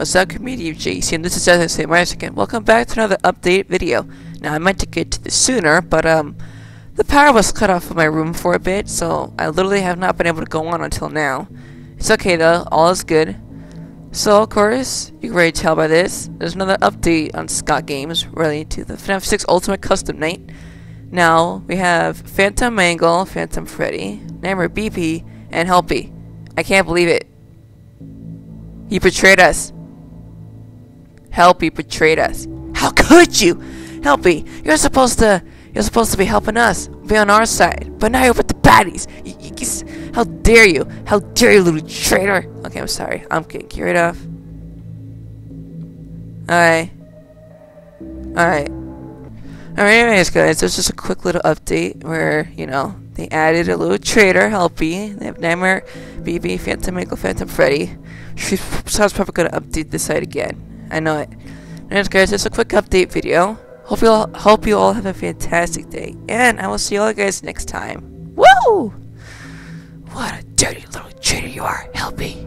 What's up, community of JC, and this is St. Myers again. Welcome back to another update video. Now, I meant to get to this sooner, but, um, the power was cut off in my room for a bit, so I literally have not been able to go on until now. It's okay, though. All is good. So, of course, you can already tell by this, there's another update on Scott Games related to the FNAF 6 Ultimate Custom Night. Now, we have Phantom Mangle, Phantom Freddy, Nightmare BB, and Helpy. I can't believe it. He betrayed us. Helpy betrayed us. How could you? Helpy, you're supposed to you're supposed to be helping us, be on our side, but now you're with the baddies. You, you, how dare you? How dare you, little traitor? Okay, I'm sorry. I'm getting carried off. Alright. Alright. Alright, anyways, guys, there's just a quick little update where, you know, they added a little traitor, Helpy. They have Nightmare, BB, Phantom Mangle, Phantom Freddy. She sounds probably gonna update this site again. I know it. Anyways, guys, just a quick update video. Hope you all hope you all have a fantastic day, and I will see you all guys next time. Woo! What a dirty little traitor you are, Helpy.